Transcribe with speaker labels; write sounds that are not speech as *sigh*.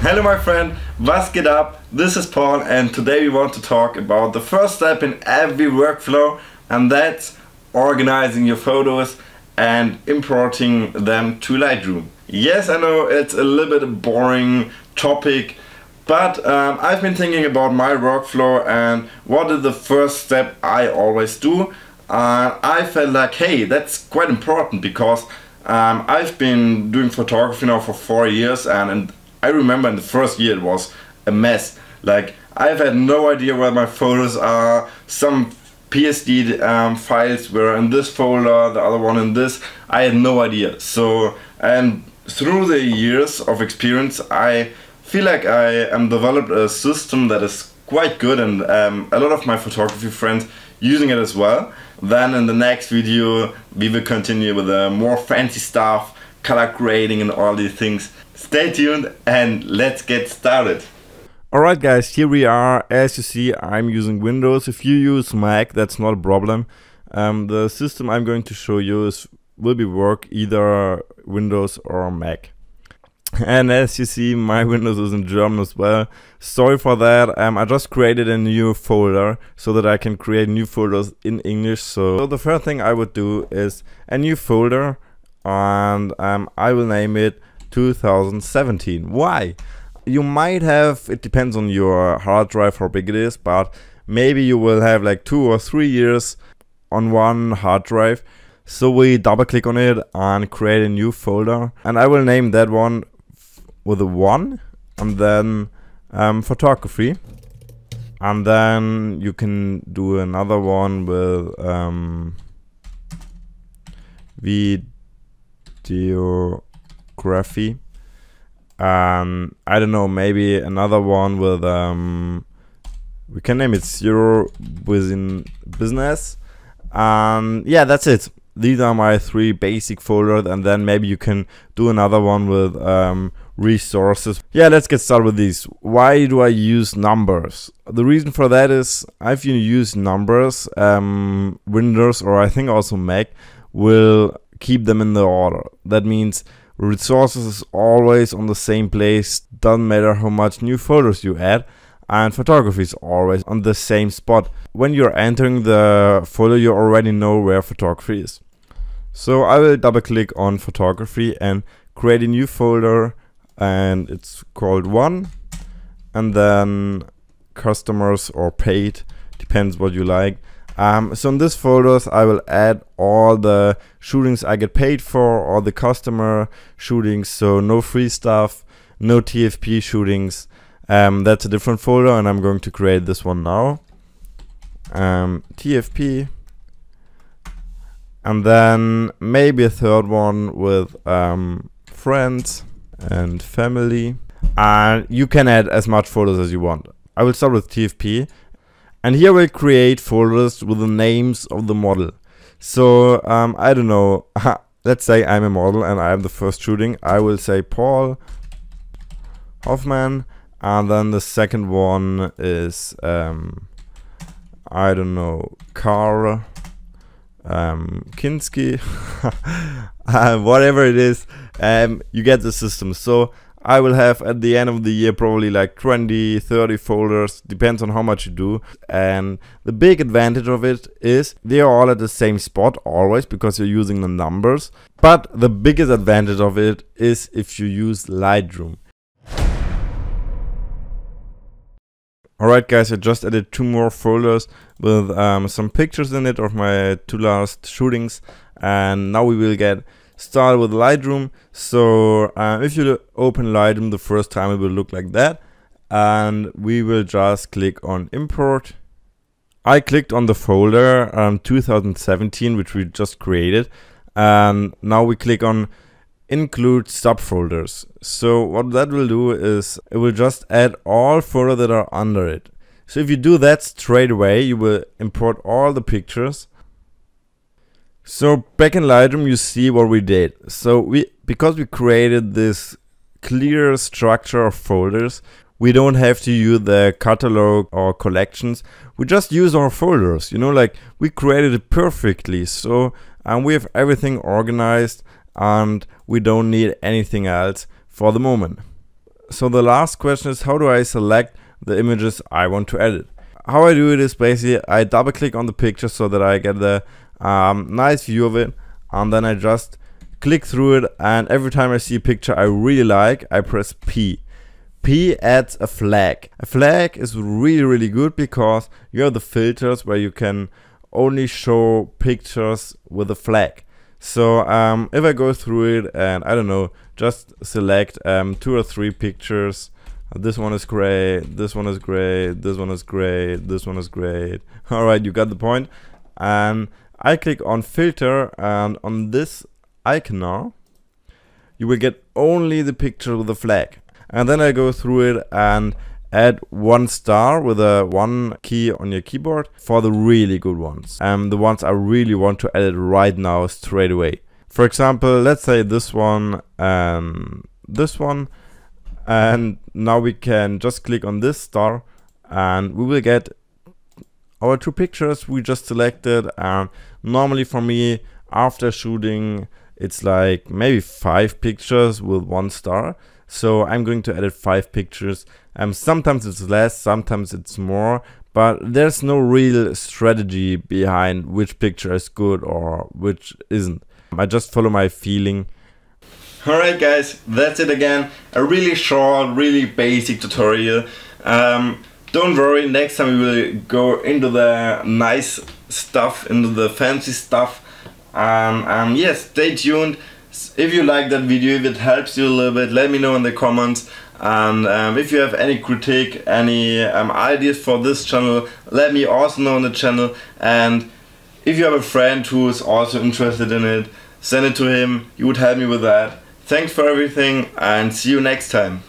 Speaker 1: Hello my friend, was geht up? This is Paul and today we want to talk about the first step in every workflow and that's organizing your photos and importing them to Lightroom. Yes, I know it's a little bit boring topic, but um, I've been thinking about my workflow and what is the first step I always do. Uh, I felt like, hey, that's quite important because um, I've been doing photography now for four years and, and I remember in the first year it was a mess. Like I've had no idea where my photos are. Some PSD um, files were in this folder, the other one in this. I had no idea. So and through the years of experience, I feel like I am developed a system that is quite good, and um, a lot of my photography friends using it as well. Then in the next video, we will continue with the more fancy stuff, color grading and all these things. Stay tuned and let's get started.
Speaker 2: Alright guys, here we are. As you see, I'm using Windows. If you use Mac, that's not a problem. Um, the system I'm going to show you is will be work either Windows or Mac. And as you see, my *laughs* Windows is in German as well. Sorry for that. Um, I just created a new folder so that I can create new folders in English. So, so the first thing I would do is a new folder and um, I will name it 2017. Why? You might have, it depends on your hard drive how big it is, but maybe you will have like two or three years on one hard drive. So we double click on it and create a new folder. And I will name that one with a one and then um, photography. And then you can do another one with um, videography um, I don't know, maybe another one with um, we can name it zero within business. Um, yeah, that's it. These are my three basic folders, and then maybe you can do another one with um, resources. Yeah, let's get started with these. Why do I use numbers? The reason for that is if you use numbers, um, Windows or I think also Mac will keep them in the order. That means resources is always on the same place, doesn't matter how much new photos you add, and photography is always on the same spot. When you're entering the folder, you already know where photography is. So I will double click on photography and create a new folder and it's called one and then customers or paid depends what you like um, so in this folders, I will add all the shootings I get paid for, all the customer shootings, so no free stuff, no TFP shootings. Um, that's a different folder, and I'm going to create this one now. Um, TFP, and then maybe a third one with um, friends and family. And you can add as much photos as you want. I will start with TFP and here we'll create folders with the names of the model. So, um, I don't know, let's say I'm a model and I am the first shooting. I will say Paul Hoffmann, and then the second one is, um, I don't know, Carl um, Kinski, *laughs* uh, whatever it is, um, you get the system. So I will have at the end of the year probably like 20, 30 folders, depends on how much you do. And the big advantage of it is they are all at the same spot always because you're using the numbers. But the biggest advantage of it is if you use Lightroom. Alright guys, I just added two more folders with um, some pictures in it of my two last shootings and now we will get start with Lightroom. So uh, if you open Lightroom the first time, it will look like that. And we will just click on import. I clicked on the folder um, 2017, which we just created. And now we click on include subfolders. So what that will do is it will just add all folders that are under it. So if you do that straight away, you will import all the pictures so back in Lightroom, you see what we did. So we, because we created this clear structure of folders, we don't have to use the catalog or collections. We just use our folders, you know, like we created it perfectly. So, and we have everything organized and we don't need anything else for the moment. So the last question is how do I select the images I want to edit? How I do it is basically I double click on the picture so that I get the um, nice view of it and then I just click through it and every time I see a picture I really like I press P P adds a flag. A flag is really really good because you have the filters where you can only show pictures with a flag. So um, if I go through it and I don't know, just select um, two or three pictures. This one is great, this one is great, this one is great, this one is great. *laughs* Alright, you got the point. And I click on filter and on this icon now, you will get only the picture with the flag. And then I go through it and add one star with a one key on your keyboard for the really good ones. And the ones I really want to edit right now straight away. For example, let's say this one and this one. And now we can just click on this star and we will get our two pictures we just selected and normally for me after shooting it's like maybe five pictures with one star so I'm going to edit five pictures. Um, sometimes it's less, sometimes it's more, but there's no real strategy behind which picture is good or which isn't. I just follow my feeling.
Speaker 1: Alright guys, that's it again. A really short, really basic tutorial. Um, don't worry, next time we will go into the nice stuff, into the fancy stuff. Um, um, yes, stay tuned if you like that video, if it helps you a little bit, let me know in the comments. And um, if you have any critique, any um, ideas for this channel, let me also know on the channel. And if you have a friend who is also interested in it, send it to him. You would help me with that. Thanks for everything and see you next time.